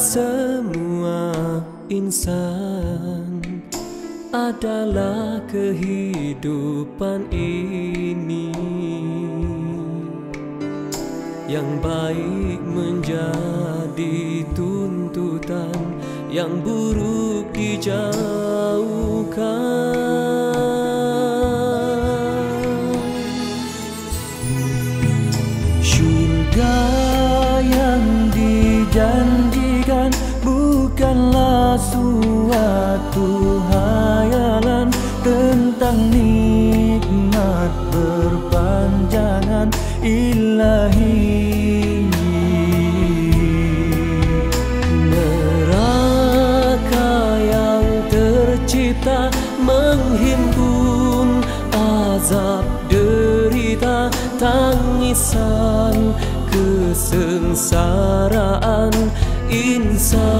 semua insan adalah kehidupan ini Yang baik menjadi tuntutan Yang buruk dijauhkan suatu hayalan tentang nikmat berpanjangan ilahi. Neraka yang tercipta menghimpun azab derita tangisan kesengsaraan insan